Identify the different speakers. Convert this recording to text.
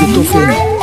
Speaker 1: radio